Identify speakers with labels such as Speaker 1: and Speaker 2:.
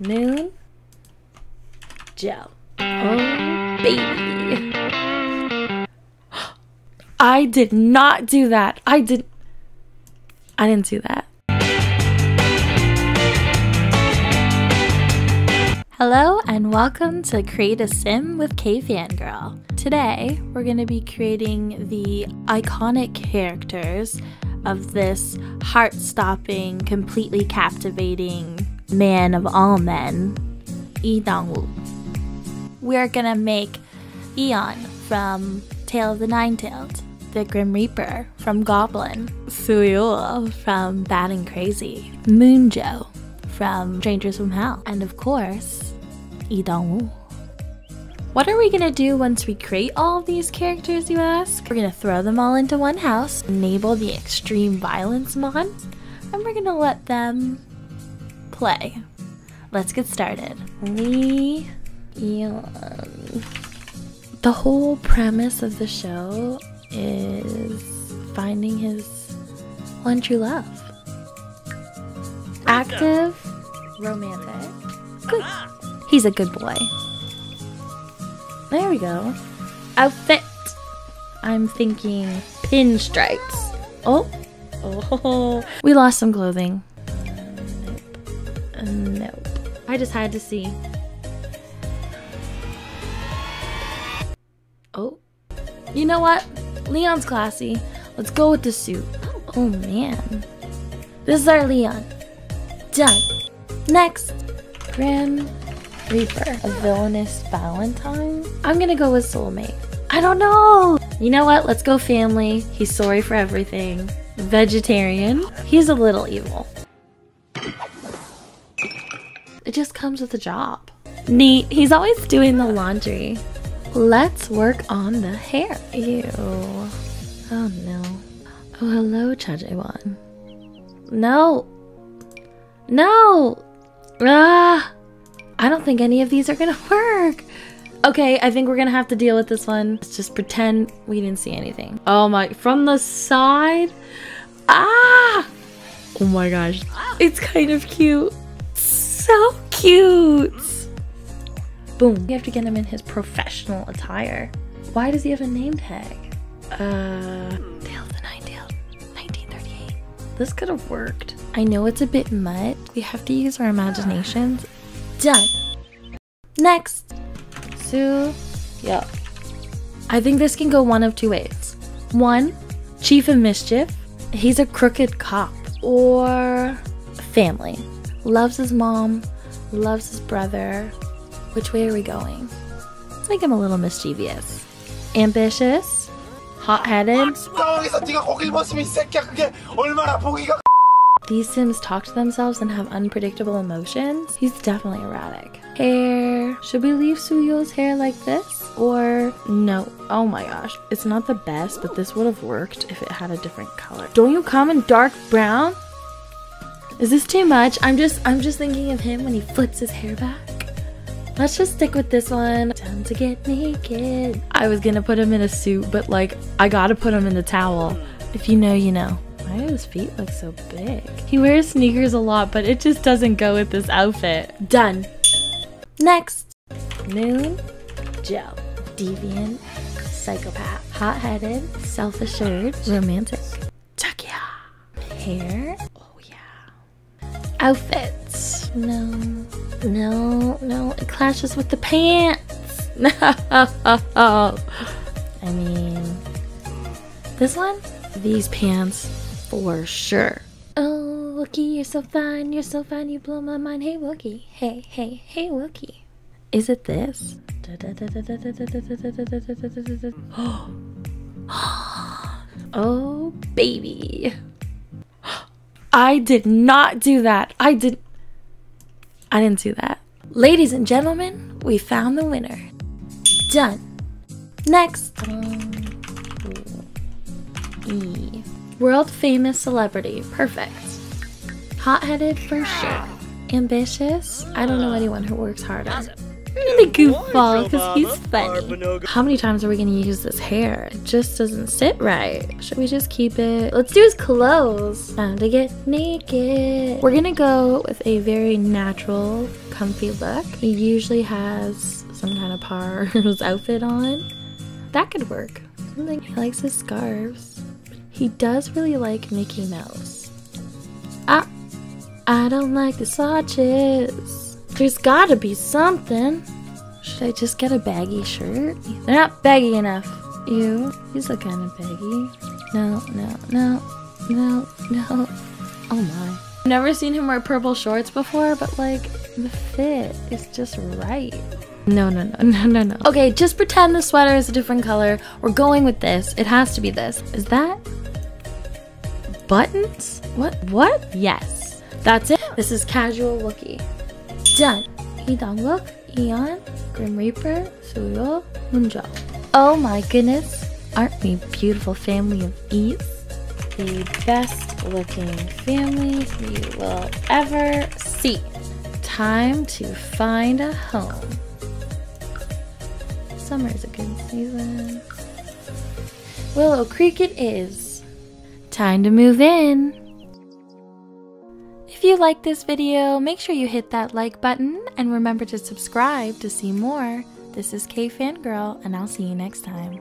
Speaker 1: Moon. Joe. Oh, baby. I did not do that. I did. I didn't do that. Hello and welcome to Create a Sim with K Fangirl. Today we're going to be creating the iconic characters of this heart stopping, completely captivating man of all men, Lee Dong-wook. We're to make Eon from Tale of the Nine-Tailed, the Grim Reaper from Goblin, Suyul from Bad and Crazy, Moonjo from Strangers from Hell, and of course, Lee Dong-wook. What are we gonna do once we create all of these characters, you ask? We're gonna throw them all into one house, enable the extreme violence mod, and we're gonna let them play. Let's get started. Lee Eon. The whole premise of the show is finding his one true love. Active, romantic, good. He's a good boy. There we go. Outfit. I'm thinking pinstripes. Oh. Oh. We lost some clothing. Nope. I just had to see. Oh. You know what? Leon's classy. Let's go with the suit. Oh man. This is our Leon. Done. Next. Grim Reaper. A villainous Valentine? I'm gonna go with Soulmate. I don't know! You know what? Let's go family. He's sorry for everything. Vegetarian. He's a little evil. Just comes with the job. Neat. He's always doing the laundry. Let's work on the hair. Ew. Oh no. Oh, hello, Chajaewon. No. No! Ah! I don't think any of these are gonna work. Okay, I think we're gonna have to deal with this one. Let's just pretend we didn't see anything. Oh my, from the side? Ah! Oh my gosh, it's kind of cute. So cute. Boom. We have to get him in his professional attire. Why does he have a name tag? Uh, Tale of the Nine-Tailed, 1938. This could have worked. I know it's a bit much. We have to use our imaginations. Done. Next. Sue. Yo. I think this can go one of two ways. One, Chief of Mischief. He's a crooked cop. Or family. Loves his mom, loves his brother. Which way are we going? Let's make him a little mischievous. Ambitious? Hot headed? These Sims talk to themselves and have unpredictable emotions. He's definitely erratic. Hair. Should we leave Suyo's hair like this? Or no. Oh my gosh. It's not the best, but this would have worked if it had a different color. Don't you come in dark brown? Is this too much? I'm just I'm just thinking of him when he flips his hair back. Let's just stick with this one. Time to get naked. I was gonna put him in a suit, but like I gotta put him in the towel. If you know, you know. Why do his feet look so big? He wears sneakers a lot, but it just doesn't go with this outfit. Done. Next. Moon. Joe. Deviant. Psychopath. Hot-headed. Self-assured. Romantic. Takia. Hair. Outfits. No. No, no. It clashes with the pants. No. I mean, this one? These pants for sure. Oh, Wookie, you're so fine, you're so fine, you blow my mind. Hey, Wookie. Hey, hey, hey, Wookie. Is it this? Oh, baby. I did not do that. I did. I didn't do that. Ladies and gentlemen, we found the winner. Done. Next. E. World famous celebrity. Perfect. Hot headed for sure. Ambitious. I don't know anyone who works harder. I'm goofball because he's funny. How many times are we gonna use this hair? It just doesn't sit right. Should we just keep it? Let's do his clothes. Time to get naked. We're gonna go with a very natural, comfy look. He usually has some kind of Pars outfit on. That could work. Something he likes his scarves. He does really like Mickey Mouse. Ah, I don't like the swatches. There's gotta be something. Should I just get a baggy shirt? They're not baggy enough. Ew, these look kind of baggy. No, no, no, no, no. Oh my. I've never seen him wear purple shorts before, but like, the fit is just right. No, no, no, no, no, no. Okay, just pretend the sweater is a different color. We're going with this. It has to be this. Is that buttons? What? What? Yes. That's it. This is casual Wookie. Done. Hidanguk, Eon, Grim Reaper, Suyo, Moonjo. Oh my goodness, aren't we beautiful family of E's? The best looking family you will ever see. Time to find a home. Summer is a good season. Willow Creek it is. Time to move in. If you like this video, make sure you hit that like button and remember to subscribe to see more. This is K Fangirl, and I'll see you next time.